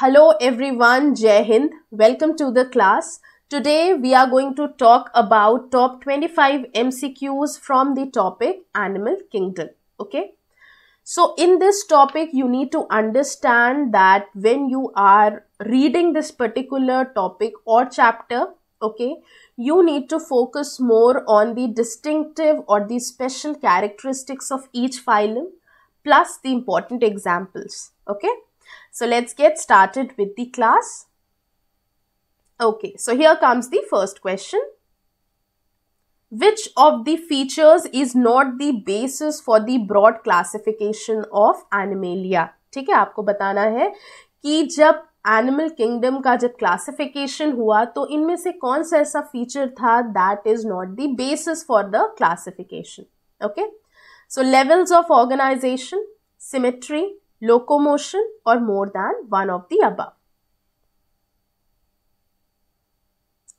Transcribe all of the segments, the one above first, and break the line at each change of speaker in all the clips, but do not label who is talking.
Hello everyone, Jai Hind. Welcome to the class. Today we are going to talk about top 25 MCQs from the topic Animal Kingdom. Okay. So in this topic, you need to understand that when you are reading this particular topic or chapter, okay, you need to focus more on the distinctive or the special characteristics of each phylum plus the important examples. Okay. So let's get started with the class. Okay. So here comes the first question. Which of the features is not the basis for the broad classification of Animalia? ठीक है आपको बताना है कि जब animal kingdom का जब classification हुआ तो इनमें से कौन सा ऐसा फीचर था that is not the basis for the classification okay so levels of organisation symmetry locomotion और more than one of above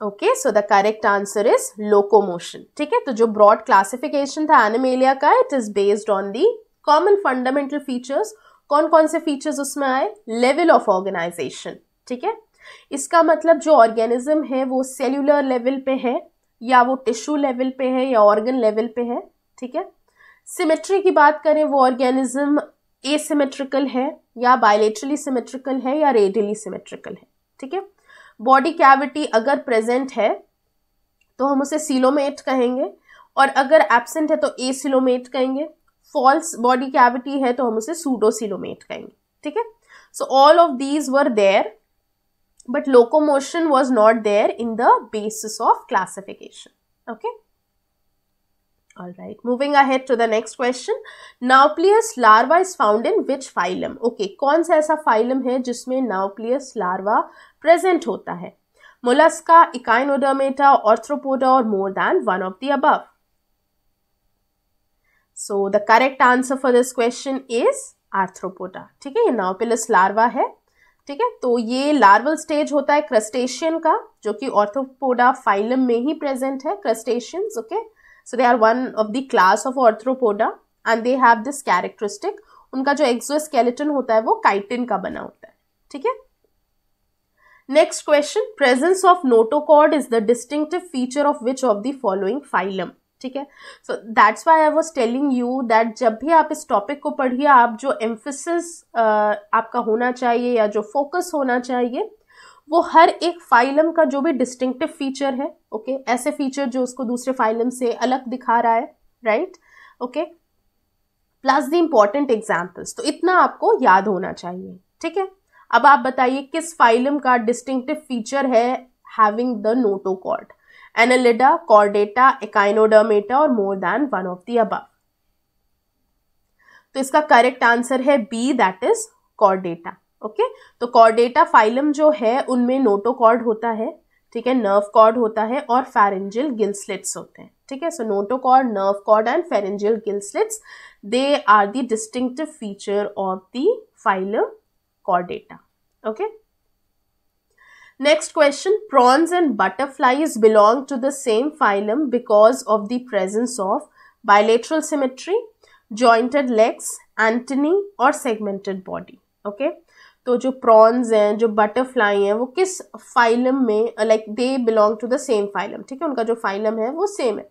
okay so the correct answer is locomotion ठीक है तो जो ब्रॉड क्लासिफिकेशन था एनिमेलिया का it is based on the common fundamental features कौन कौन से फीचर्स उसमें आए? लेवल ऑफ़ ऑर्गेनाइजेशन ठीक है? इसका मतलब जो ऑर्गेनिज्म है, वो सेल्यूलर लेवल पे है, या वो टिश्यू लेवल पे है, या ऑर्गन लेवल पे है, ठीक है? सिमेट्री की बात करें, वो ऑर्गेनिज्म एसिमेट्रिकल है, या बायोलेटरली सिमेट्रिकल है, या रेडियली सिमेट्रिकल है, ठीक है? बॉडी कैविटी अगर प्रेजेंट है तो हम उसे सिलोमेट कहेंगे, और अगर एबसेंट है तो ए सिलोमेट कहेंगे। फॉल्स बॉडी कैविटी है तो हम उसे सूडोसिलोमेट कहेंगे, ठीक है? So all of these were there but locomotion was not there in the basis of classification okay All right, moving ahead to the next question. Nauplius larva is found in which phylum? Okay, कौन सा ऐसा phylum है जिसमें Nauplius larva present होता है Mollusca, Echinodermata, Arthropoda or more than one of the above? So the correct answer for this question is arthropoda ठीक है ये नाउपिलस लार्वा है ठीक है तो ये लार्वल स्टेज होता है क्रस्टेशियन का जो कि ऑर्थोपोडा फाइलम में ही प्रेजेंट है crustaceans okay so they are one of the class of Arthropoda and they have this characteristic उनका जो एक्सोस्केलेटन होता है वो काइटिन का बना होता है। ठीक है? Next question presence of notochord is the distinctive feature of which of the following phylum ठीक है? So that's why I was telling you that जब भी आप इस टॉपिक को पढ़िए आप जो एम्फोसिस uh, आपका होना चाहिए या जो फोकस होना चाहिए वो हर एक फाइलम का जो भी डिस्टिंक्टिव फीचर है ओके okay? ऐसे फीचर जो उसको दूसरे फाइलम से अलग दिखा रहा है right okay plus the important examples तो इतना आपको याद होना चाहिए ठीक है? अब आप बताइए किस फाइलम का डिस्टिंक्टिव फीचर है having the notochord Annelida, Chordata, Echinodermata और more than one of the above. तो इसका करेक्ट आंसर है B that is Chordata okay? तो कॉर्डेटा फाइलम जो है, उनमें नोटोकॉर्ड होता है, ठीक है? नर्व कॉर्ड होता है और फेरेंजियल गिल्सलेट्स होते हैं, ठीक है? So notochord nerve cord and pharyngeal gill slits they are the distinctive feature of the phylum Chordata okay? Next question prawns and butterflies belong to the same phylum because of the presence of bilateral symmetry jointed legs antennae और segmented body okay? तो जो prawns हैं, जो butterfly हैं, वो किस phylum में like they belong to the same phylum ठीक है? उनका जो फाइलम है, वो सेम है।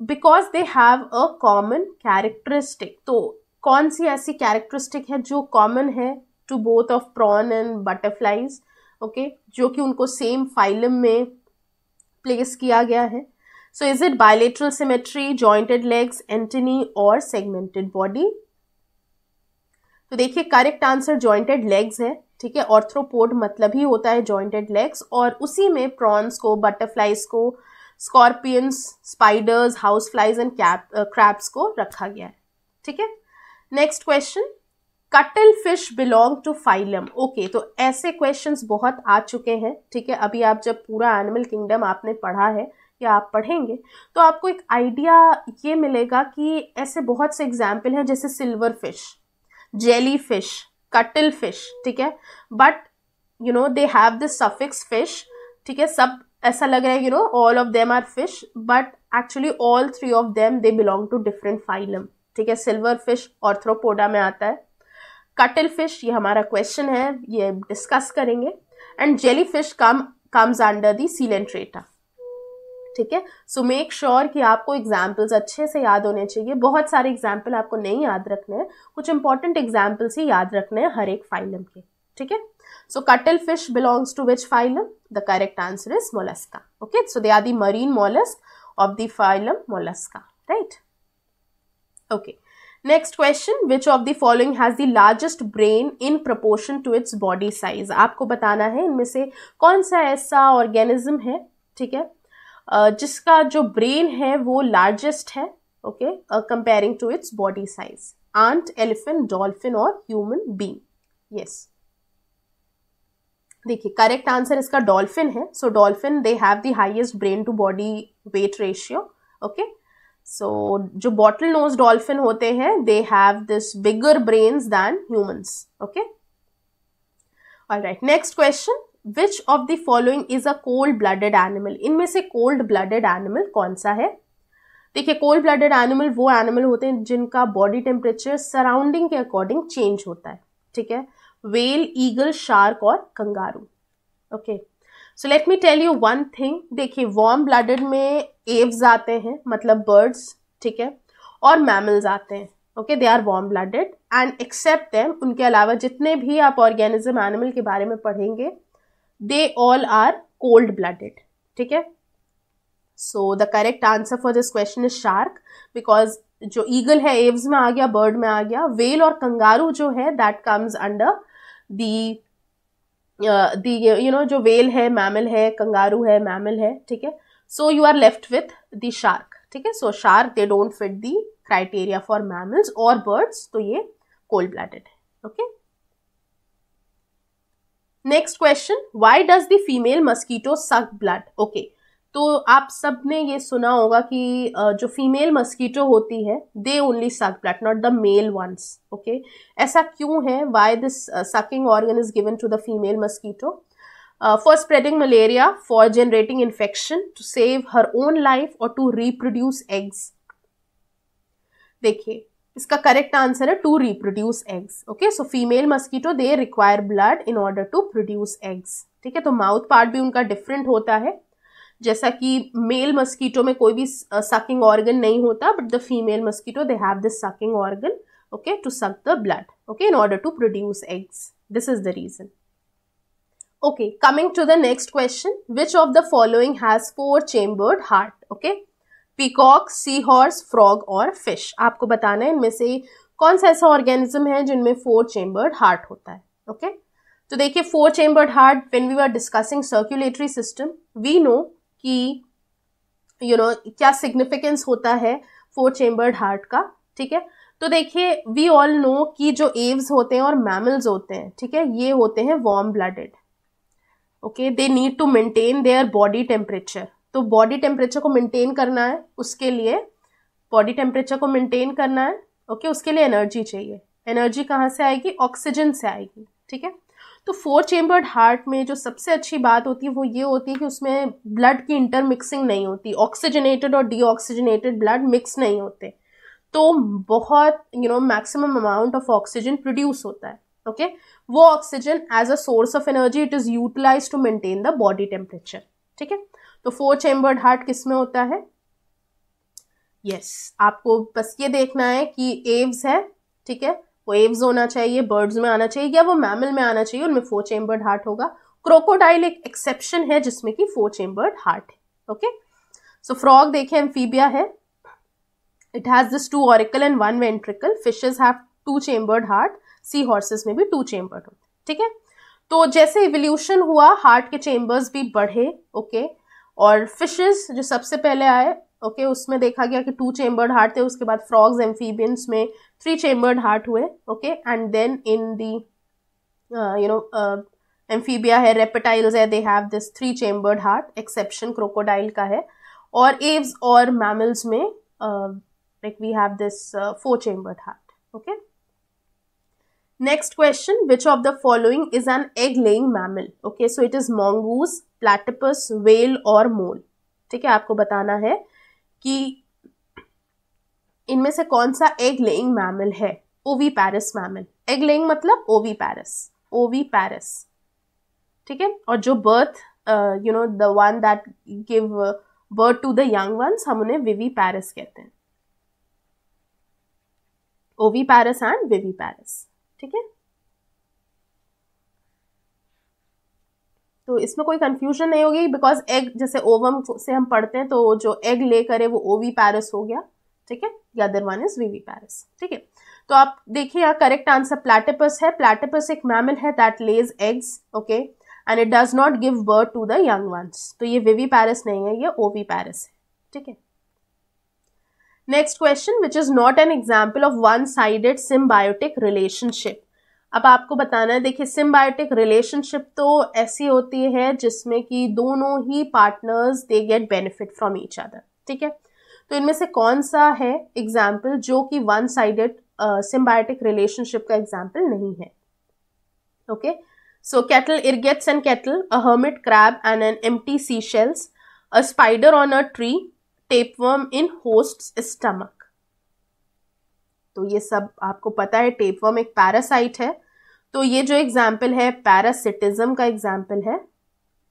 Because they have a common characteristic तो कौन सी ऐसी कैरेक्टरिस्टिक है जो कॉमन है to both of prawn and butterflies okay जो कि उनको सेम फाइलम में प्लेस किया गया है। So is it bilateral symmetry jointed legs antennae और सेगमेंटेड बॉडी तो देखिए करेक्ट आंसर जॉइंटेड लेग्स है, ठीक है? ऑर्थ्रोपोड मतलब ही होता है जॉइंटेड लेग्स और उसी में प्रॉन्स को बटरफ्लाइज को scorpions spiders house flies and crabs को रखा गया है, ठीक है? Next question cuttlefish belong to phylum okay तो ऐसे क्वेश्चंस बहुत आ चुके हैं, ठीक है? अभी आप जब पूरा एनिमल किंगडम आपने पढ़ा है या आप पढ़ेंगे तो आपको एक आइडिया ये मिलेगा कि ऐसे बहुत से एग्ज़ाम्पल हैं जैसे silverfish jellyfish cuttlefish ठीक है? But you know they have this suffix fish ठीक है? सब ऐसा लग रहा है you know all of them are fish but actually all three of them they belong to different phylum ठीक है? सिल्वर फ़िश ऑर्थ्रोपोडा में आता है. कटल फ़िश ये हमारा क्वेश्चन है, ये डिस्कस करेंगे. And jellyfish come comes under the Coelenterata ठीक है? सो मेक श्योर कि आपको एग्जाम्पल्स अच्छे से याद होने चाहिए। बहुत सारे एग्ज़ाम्पल आपको नहीं याद रखने हैं। कुछ इंपॉर्टेंट एग्जाम्पल्स ही याद रखने हैं हर एक फाइलम के। ठीक है? So cuttlefish belongs to which phylum the correct answer is Mollusca okay so they are marine mollusc of the phylum Mollusca right okay next question which of the following has the largest brain in proportion to its body size आपको बताना है इनमें से कौन सा ऐसा organism है? ठीक है? जिसका जो ब्रेन है, वो लार्जेस्ट है okay comparing to its body size ant elephant dolphin और ह्यूमन बींग यस देखिए करेक्ट आंसर इसका डॉल्फिन है. So dolphin they have the highest brain to body weight ratio okay so जो बॉटल नोज़ डॉल्फिन होते हैं they have this bigger brains than humans okay right next question which of the following is a cold blooded animal इनमें से cold blooded animal कौन सा है? देखिए cold blooded animal वो एनिमल होते हैं जिनका बॉडी टेम्परेचर सराउंडिंग के अकॉर्डिंग चेंज होता है। ठीक है? वेल ईगल शार्क और kangaroo okay so let me tell you one thing देखिए वार्म ब्लडेड में एव्स आते हैं मतलब बर्ड्स ठीक है? और मैमल्स आते हैं। Okay they are warm blooded and except them उनके अलावा जितने भी आप ऑर्गेनिज्म एनिमल के बारे में पढ़ेंगे they all are cold blooded ठीक है? So the correct answer for this question is shark because जो ईगल है एव्स में आ गया बर्ड में आ गया वेल और कंगारू जो है that comes under the the you know जो वेल है मैमल है कंगारू है मैमल है, ठीक है? So you are left with the shark ठीक है? So shark they don't fit the criteria for mammals और बर्ड्स तो ये कोल्ड ब्लडेड है okay okay? Next question why does the female mosquito suck blood okay तो आप सबने ये सुना होगा कि जो फीमेल मस्कीटो होती है they only suck blood not the male ones okay ऐसा क्यों है? Why this sucking organ is given to the female mosquito for spreading malaria for generating infection to save her own life और to reproduce eggs देखिए इसका correct answer है to reproduce eggs okay so female mosquito they require blood in order to produce eggs ठीक है? तो mouth part भी उनका different होता है। जैसा कि मेल मस्कीटो में कोई भी सकिंग ऑर्गन नहीं होता but the female mosquito they have this sucking organ okay to suck the blood okay in order to produce eggs this is the reason okay coming to the next question which of the following has four chambered heart okay peacock seahorse frog और fish. आपको बताना है इनमें से कौन सा ऐसा organism है जिनमें फोर चेम्बर्ड हार्ट होता है, ओके? तो देखिए, four chambered heart when we are discussing circulatory system we know कि यू नो क्या सिग्निफिकेंस होता है फोर चेम्बर्ड हार्ट का, ठीक है? तो देखिए वी ऑल नो कि जो एव्स होते हैं और मैमल्स होते हैं, ठीक है? ये होते हैं warm blooded okay? They need to maintain their body temperature तो बॉडी टेम्परेचर को मेंटेन करना है, उसके लिए बॉडी टेम्परेचर को मेंटेन करना है ओके उसके लिए एनर्जी चाहिए। एनर्जी कहाँ से आएगी? ऑक्सीजन से आएगी, ठीक है? तो फोर चेम्बर्ड हार्ट में जो सबसे अच्छी बात होती है, वो ये होती है कि उसमें ब्लड की इंटरमिक्सिंग नहीं होती। ऑक्सीजनेटेड और डीऑक्सीजनेटेड ब्लड मिक्स नहीं होते। तो बहुत you know maximum amount of oxygen produce होता है ओके okay? वो oxygen as a source of energy it is utilise to maintain the body temperature ठीक है? तो फोर चेम्बर्ड हार्ट किसमें होता है? यस yes, आपको बस ये देखना है कि एव्स है ठीक है? वो एव्स होना चाहिए बर्ड्स में आना चाहिए या वो मैमल में आना चाहिए उनमें फोर चेम्बर्ड हार्ट होगा। क्रोकोडाइल एक एक्सेप्शन है जिसमें कि फोर चेम्बर्ड हार्ट है ओके सो फ्रॉग देखें एम्फीबिया है। It has this two auricle and one ventricle fishes have two chambered heart seahorses में भी टू चेम्बर्ड होते ठीक है? तो जैसे इवोल्यूशन हुआ हार्ट के चेम्बर्स भी बढ़े ओके okay? और फिशेस जो सबसे पहले आए ओके okay, उसमें देखा गया कि टू चेम्बर्ड हार्ट थे उसके बाद फ्रॉग्स एम्फीबियंस में थ्री चेम्बर्ड हार्ट हुए okay and then in the you know Amphibia है रेपेटाइल्स है they have this three chambered heart exception crocodile का है और एव्स और मैमल्स में like we have this four chambered heart okay next question which of the following is an egg laying mammal okay so it is mongoose platypus whale और mole ठीक है, आपको बताना है कि इनमें से कौन सा एग लेइंग मैमल है? ओवी पैरिस मैमल एग लेइंग मतलब ओवी पैरस ओवी पैरस ठीक है, और जो birth you know the one that give birth to the young ones हम उन्हें विवी पैरस कहते हैं. ओवी पैरस एंड विवी पैरस ठीक है? तो इसमें कोई कंफ्यूजन नहीं होगी बिकॉज़ एग जैसे ओवम से हम पढ़ते हैं तो जो एग ले करे, वो ओवी पैरस हो गया, ठीक है? या other one is viviparous ठीक है? तो आप देखिए, यहाँ करेक्ट आंसर प्लेटिपस है। प्लेटिपस एक मैमल है that lays eggs okay and it does not give birth to the young ones तो ये विवी पैरस नहीं है, ये ओवी पैरस है, ठीक है? Next question which is not an example of one sided symbiotic relationship अब आपको बताना है, देखिए सिम्बायोटिक रिलेशनशिप तो ऐसी होती है जिसमें कि दोनों ही partners they get benefit from each other ठीक है? तो इनमें से कौन सा है एग्ज़ाम्पल जो कि वन साइडेड सिम्बायोटिक रिलेशनशिप का एग्ज़ाम्पल नहीं है? Okay so cattle egrets and cattle a hermit crab and an empty sea shells a spider on a tree tapeworm in host stomach तो ये सब आपको पता है टेपवर्म एक पैरासाइट है। तो ये जो एग्ज़ाम्पल है पैरासिटिज्म का एग्ज़ाम्पल है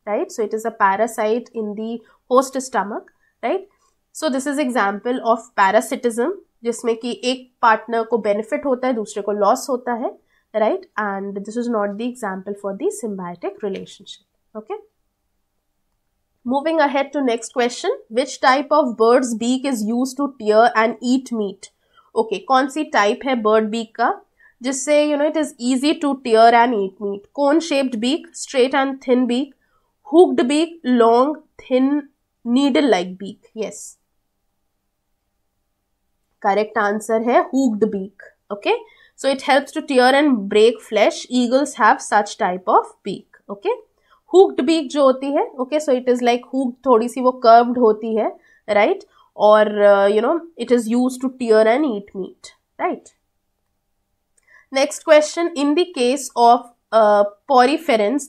right so it is a parasite in the host stomach right so this is example of parasitism जिसमें कि एक पार्टनर को बेनिफिट होता है, दूसरे को लॉस होता है right and this is not the example for the symbiotic relationship okay moving ahead to next question which type of bird's beak is used to tear and eat meat okay कौन सी type है bird beak का जिससे you know it is easy to tear and eat meat cone shaped beak straight and thin beak hooked beak long thin needle like beak yes correct answer है hooked beak okay so it helps to tear and break flesh eagles have such type of beak okay Hooked beak जो होती है okay so it is like hook थोड़ी सी वो curved होती है right right? और you know it is used to tear and eat meat right next question in the case of uh,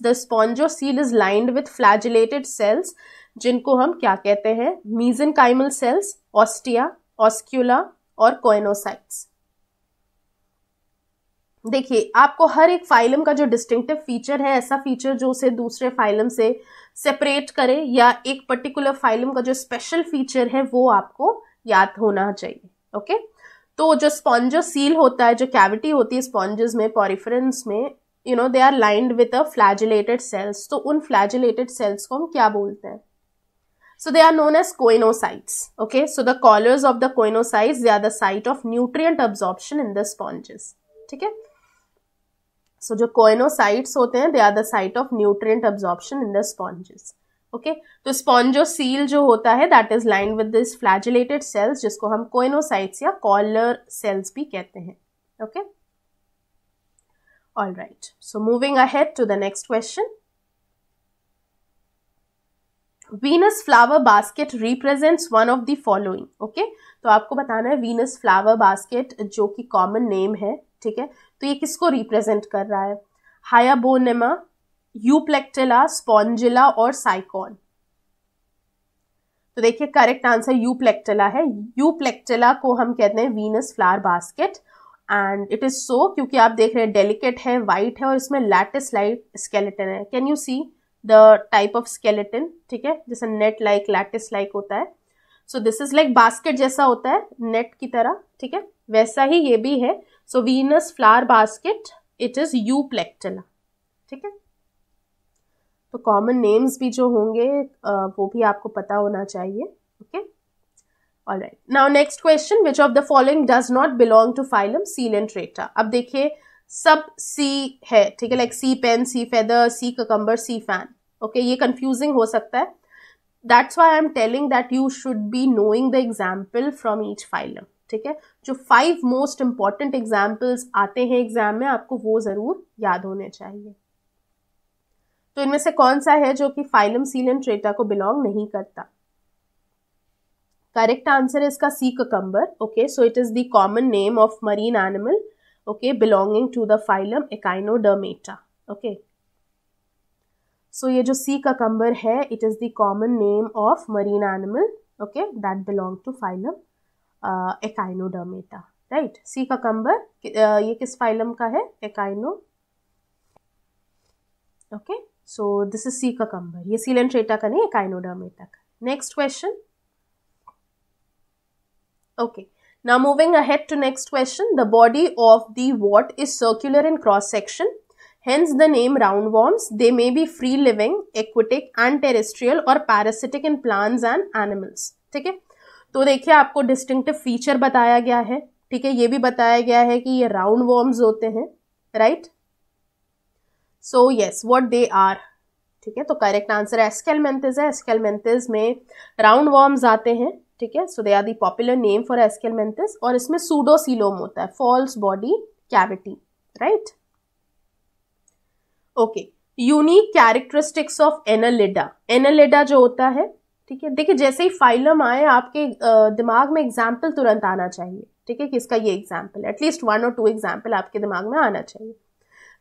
the स्पॉन्जो spongocele is lined with flagellated cells जिनको हम क्या कहते हैं? Mesenchymal cells ostia oscula और choanocytes देखिए, आपको हर एक phylum का जो डिस्टिंक्टिव फीचर है, ऐसा फीचर जो उसे दूसरे फाइलम से सेपरेट करे या एक पर्टिकुलर फाइलम का जो स्पेशल फीचर है, वो आपको याद होना चाहिए ओके तो जो स्पॉन्जो सील होता है, जो कैविटी होती है स्पॉन्जेस में पॉरिफरेंस में you know they are lined with a flagellated cells तो उन फ्लैजिलेटेड सेल्स को हम क्या बोलते हैं? So, they are known as coinocytes okay? So, the collars of the coinocytes they are the site of nutrient absorption in the sponges, ठीक है? So, जो coinocytes होते हैं they are the site of nutrient absorption in the sponges okay तो spongocoel जो होता है that is line with this flagellated cells जिसको हम कोइनोसाइट्स या कॉलर सेल्स भी कहते हैं. Okay all right so moving ahead to the next question Venus flower basket represents one of the following okay तो आपको बताना है वीनस फ्लावर बास्केट जो कि कॉमन नेम है ठीक है? तो ये किसको रिप्रेजेंट कर रहा है? हायाबोनेमा यूप्लेक्टेला स्पॉन्जिला और साइकॉन तो देखिए करेक्ट आंसर यूप्लेक्टेला है। यूप्लेक्टेला को हम कहते हैं Venus flower basket and it is so क्योंकि आप देख रहे हैं डेलिकेट है वाइट है और इसमें लैटिस लाइट स्केलेटन है। Can you see the type of skeleton ठीक है? जैसे नेट लाइक लैटिस लाइक होता है। So this is like basket जैसा होता है नेट की तरह। ठीक है? वैसा ही ये भी है। So Venus flower basket it is you Euplectella ठीक है? तो कॉमन नेम्स भी जो होंगे वो भी आपको पता होना चाहिए okay all right now next question which of the following does not belong to phylum seal Coelenterata अब देखिए, सब सी है, ठीक है? Like sea pen sea feather sea cucumber sea fan okay ये कंफ्यूजिंग हो सकता है. That's why I am telling that you should be knowing the example from each phylum ठीक है? जो फाइव मोस्ट इंपॉर्टेंट एग्जाम्पल्स आते हैं एग्ज़ाम में, आपको वो ज़रूर याद होने चाहिए। तो इनमें से कौन सा है जो कि फाइलम सीलम ट्रेटा को बिलोंग नहीं करता? करेक्ट आंसर है इसका sea cucumber okay so it is the common name of marine animal okay belonging to the phylum Echinodermata okay so ये जो सी ककम्बर है it is the common name of marine animal okay that belong to phylum Echinodermata right sea का cucumber ये किस phylum का है? Echino okay so this is sea cucumber ये Coelenterata का नहीं एकाइनोडर्मेटा का। Next question okay now moving ahead to next question the body of the what is circular in cross section hence the name round worms they may be free living aquatic and terrestrial or parasitic in plants and animals ठीक है? तो देखिए, आपको distinctive feature बताया गया है, ठीक है? ये भी बताया गया है कि ये राउंड वॉर्म्स होते हैं right so yes what they are ठीक है? तो करेक्ट आंसर एस्केलमेंथिस है। एस्केलमेंथिस में राउंड वॉर्म्स आते हैं, ठीक है? So they are the popular name for Aschelminthes और इसमें सूडोसीलोम होता है false body cavity right okay unique characteristics of Annelida Annelida जो होता है ठीक है? देखिए जैसे ही फाइलम आए आपके दिमाग में एग्ज़ाम्पल तुरंत आना चाहिए। ठीक है? किसका ये एग्ज़ाम्पल एटलीस्ट वन और टू एग्ज़ाम्पल आपके दिमाग में आना चाहिए।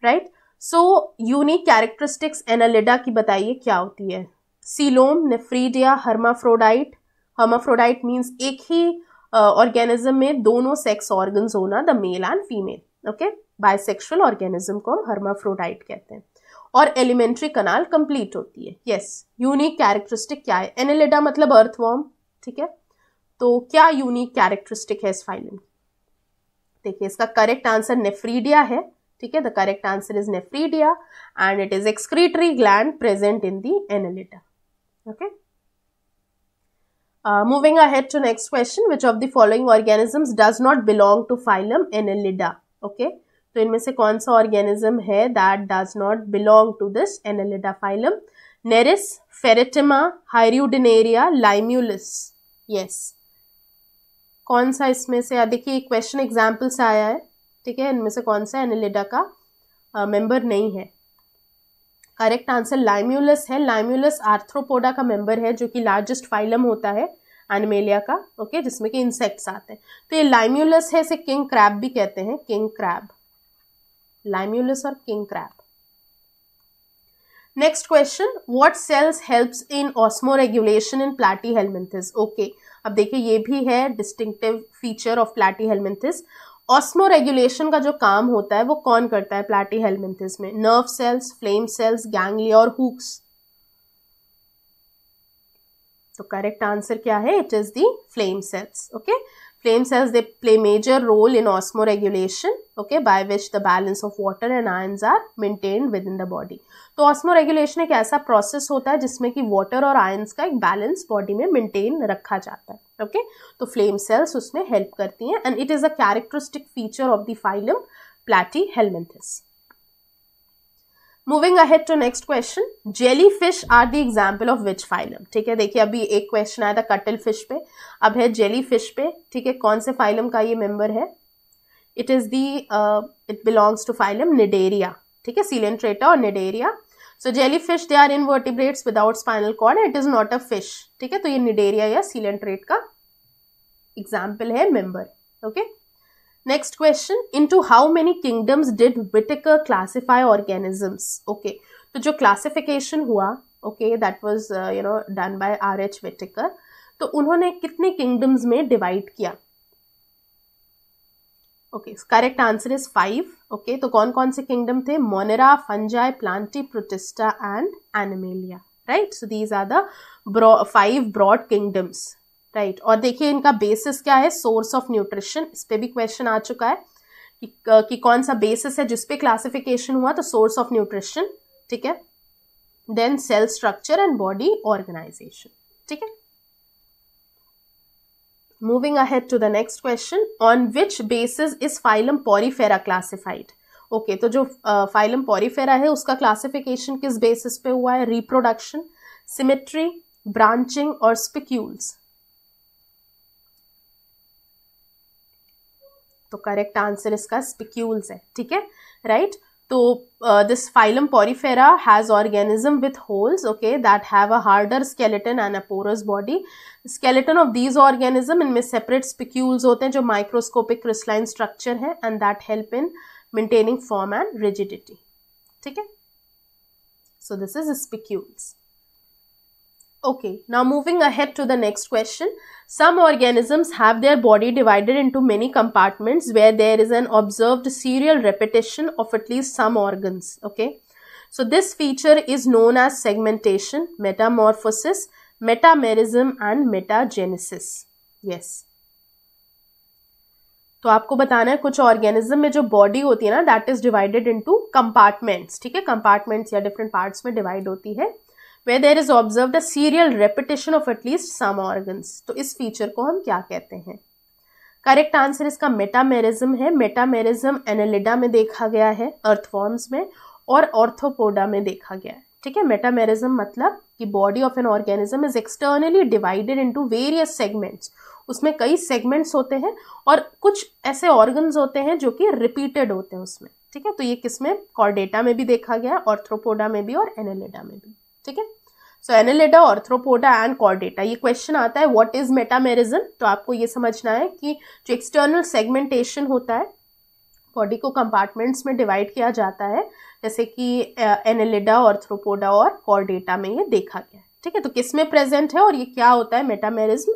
Right so unique characteristics Annelida की बताइए क्या होती है? Coelom nephridia hermaphrodite hermaphrodite means एक ही ऑर्गेनिज्म uh, में दोनों सेक्स ऑर्गन्स होना the male and female okay bisexual organism को हम हर्माफ्रोडाइट कहते हैं। और एलिमेंट्री कनाल कंप्लीट होती है। यस यूनिक कैरेक्टरिस्टिक क्या है? एनेलिडा मतलब अर्थवॉर्म ठीक है? तो क्या यूनिक कैरेक्टरिस्टिक है इस फाइलम देखिए, इसका करेक्ट आंसर नेफ्रीडिया है, ठीक है? The correct answer is nephridia and it is excretory gland present in the Annelida okay moving ahead to next question, which of the following organisms does not belong to phylum annelida, okay? तो इनमें से कौन सा organism है that does not belong to this Annelida phylum Nereis Pheretima Hirudinaria Limulus yes कौन सा इसमें से देखिए क्वेश्चन एग्ज़ाम्पल से आया है, ठीक है? इनमें से कौन सा एनेलिडा का मेंबर नहीं है? करेक्ट आंसर लाइम्यूलस है। लाइम्यूलस आर्थ्रोपोडा का मेंबर है, जो कि लार्जेस्ट फाइलम होता है एनिमेलिया का ओके जिसमें कि इंसेक्ट्स आते हैं। तो ये लाइम्यूलस है, इसे किंग क्रैब भी कहते हैं किंग क्रैब लाइम्यूलस और king crab next question what cells helps in osmoregulation in Platyhelminthes okay अब देखिए, ये भी है distinctive feature of Platyhelminthes osmoregulation का जो काम होता है, वो कौन करता है प्लाटी हेलमेंथिस में? Nerve cells flame cells ganglia और हुक्स तो करेक्ट आंसर क्या है? It is the flame cells okay Flame cells, they play major role in osmoregulation, okay, by which the balance of water and ions are maintained within the body. तो osmoregulation एक ऐसा process होता है जिसमें कि water और ions का एक balance body में maintain रखा जाता है, okay? तो flame cells उसमें help करती हैं and it is a characteristic feature of the phylum Platyhelminthes. Moving ahead to next question jelly fish are the example of which phylum ठीक है, देखिए अभी एक क्वेश्चन आया था कटल फ़िश पे। अब है जेली फ़िश पे। ठीक है, कौन से फाइलम का ये मेंबर है? It is the it belongs to phylum Cnidaria ठीक है सीलेंट्रेटा और Cnidaria so jelly fish they are invertebrates without spinal cord it is not a fish ठीक है तो ये निडेरिया या सीलेंट्रेट का एग्ज़ाम्पल है member okay okay? Next question into how many kingdoms did Whittaker classify organisms okay तो जो classification हुआ okay that was you know done by R H Whittaker तो उन्होंने कितने किंगडम्स में डिवाइड किया? Okay correct answer is five okay तो कौन कौन से किंगडम थे? Monera Fungi Plantae Protista and Animalia right so these are the five broad kingdoms right right. और देखिए इनका बेसिस क्या है? सोर्स ऑफ़ न्यूट्रिशन इस पर भी क्वेश्चन आ चुका है कि, कि कौन सा बेसिस है जिसपे क्लासिफिकेशन हुआ तो सोर्स ऑफ़ न्यूट्रिशन ठीक है? Then cell structure and body organisation ठीक है? Moving ahead to the next question on which basis is phylum Porifera classified okay तो जो फाइलम uh, पॉरीफेरा है उसका क्लासिफिकेशन किस बेसिस पे हुआ है? रिप्रोडक्शन सिमेट्री ब्रांचिंग और स्पिक्यूल्स तो करेक्ट आंसर इसका स्पिक्यूल्स है, ठीक है? राइट तो this phylum Porifera has organism with holes okay that have a harder skeleton and a porous body skeleton of these organism इनमें सेपरेट स्पिक्यूल्स होते हैं जो माइक्रोस्कोपिक क्रिस्टलाइन स्ट्रक्चर है and that help in maintaining form and rigidity ठीक है? So this is spicules Okay, now moving ahead to the next question. Some organisms have their body divided into many compartments where there is an observed serial repetition of at least some organs. Okay, so this feature is known as segmentation, metamorphosis, metamerism and metagenesis. Yes. तो आपको बताना है कुछ organism में जो body होती है ना that is divided into compartments ठीक है कंपार्टमेंट्स या डिफरेंट पार्ट्स में डिवाइड होती है way there is observe a serial repetition of at least some organs. तो इस फीचर को हम क्या कहते हैं? करेक्ट आंसर इसका मेटामेरिज्म है। मेटामेरिज्म एनेलिडा में देखा गया है अर्थवॉर्म्स में, और ऑर्थोपोडा में देखा गया है। ठीक है? मेटामेरिज्म मतलब कि body of an organism is externally divided into various segments उसमें कई सेगमेंट्स होते हैं और कुछ ऐसे ऑर्गन्स होते हैं जो कि रिपीटेड होते हैं उसमें। ठीक है? तो ये किसमें? कॉर्डेटा में भी देखा गया ऑर्थ्रोपोडा में भी और एनेलिडा में भी। ठीक है? So Annelida Arthropoda and Chordata ये क्वेश्चन आता है व्हाट इज़ मेटामेरिज्म तो आपको ये समझना है कि जो एक्सटर्नल सेगमेंटेशन होता है बॉडी को कंपार्टमेंट्स में डिवाइड किया जाता है, जैसे कि एनेलिडा ऑर्थ्रोपोडा और कॉर्डेटा में ये देखा गया है। ठीक है? तो किसमें प्रेजेंट है और ये क्या होता है मेटामेरिज्म